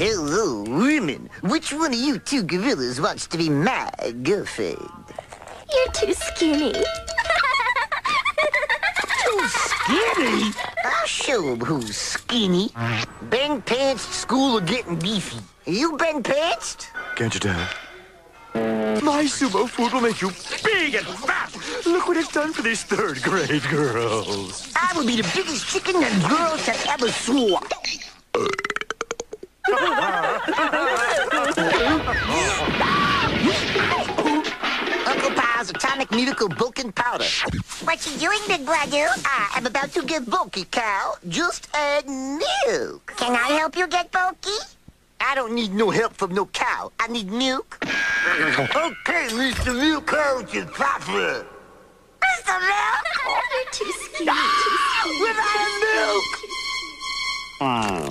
Hello, women. Which one of you two gorillas wants to be my girlfriend? You're too skinny. Too skinny? I'll show 'em who's skinny. Ben pantsed school are getting beefy. You Ben pantsed? Can't you tell? My sumo food will make you big and fat. Look what it's done for these third grade girls. I will be the biggest chicken that girls have ever swore. Uh, Uncle Pa's atomic miracle bulking powder. What you doing, big brother? I am about to get bulky, cow. Just add milk. Can I help you get bulky? I don't need no help from no cow. I need milk. okay, Mr. Milk Coach is proper. Mr. Milk? You're too skinny. Too skinny. Without milk!